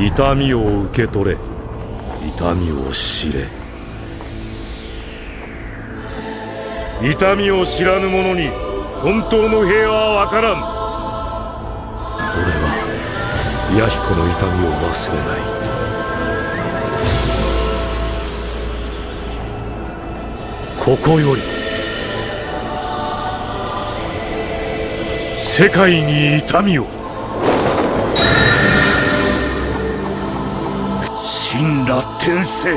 痛みを受け取れ。痛みを知れ。痛みを知らぬ者に本当の平和は分からん。俺は弥彦の痛みを忘れない。ここより世界に痛みを。神羅転生